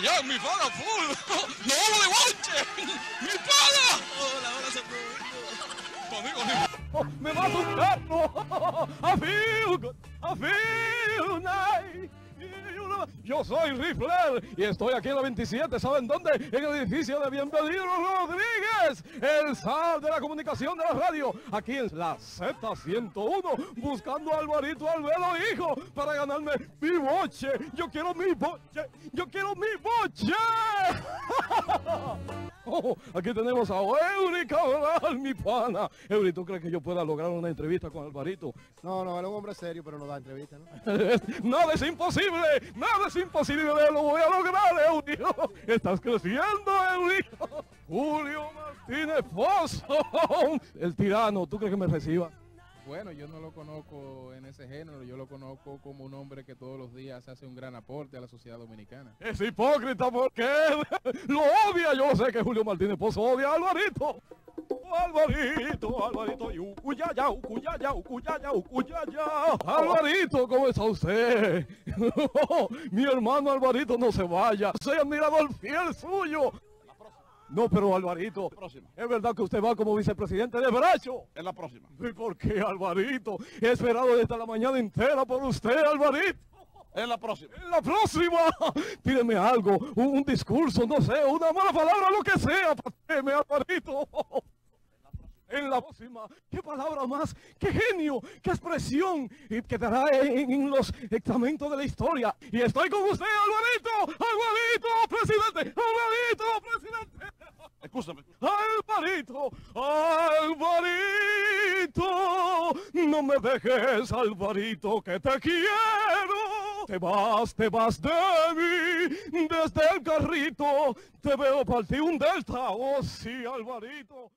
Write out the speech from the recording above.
mi pana full. No hubo de. Mi Conmigo, Me va a carro. I feel good. I feel. Yo soy Rifler y estoy aquí en la 27, ¿saben dónde? En el edificio de Bienvenido Rodríguez, el zar de la comunicación de la radio, aquí en la Z101, buscando a Alvarito Alvelo, hijo, para ganarme mi boche. Yo quiero mi boche, yo quiero mi boche. Oh, aquí tenemos a Eury Cabral, mi pana. Eury, ¿tú crees que yo pueda lograr una entrevista con Alvarito? No, no, él es un hombre serio, pero no da entrevista, ¿no? nada es imposible, nada es imposible, lo voy a lograr, Eury. Estás creciendo, Eury. Julio Martínez Pozo, el tirano, ¿tú crees que me reciba? Bueno, yo no lo conozco en ese género, yo lo conozco como un hombre que todos los días hace un gran aporte a la sociedad dominicana. Es hipócrita porque lo odia, yo sé que Julio Martínez Pozo odia a Alvarito. Alvarito, Alvarito, Ucuyaya, Ucuyaya, Ucuyaya, Ucuyaya. Alvarito, ¿cómo está usted? Mi hermano Alvarito no se vaya, soy admirador fiel suyo. No, pero Alvarito, es verdad que usted va como vicepresidente de Bracho. En la próxima. ¿Y por qué, Alvarito? He esperado desde la mañana entera por usted, Alvarito. En la próxima. En la próxima. Pídeme algo, un, discurso, no sé, una mala palabra, lo que sea. Páteme, Alvarito. En la próxima, qué palabra más, qué genio, qué expresión y quedará en, en los estamentos de la historia. Y estoy con usted, Alvarito, Alvarito, presidente, Alvarito, presidente. Alvarito, Alvarito, no me dejes, Alvarito, que te quiero. Te vas, te vas de mí, desde el carrito, te veo partir un delta, oh sí, Alvarito.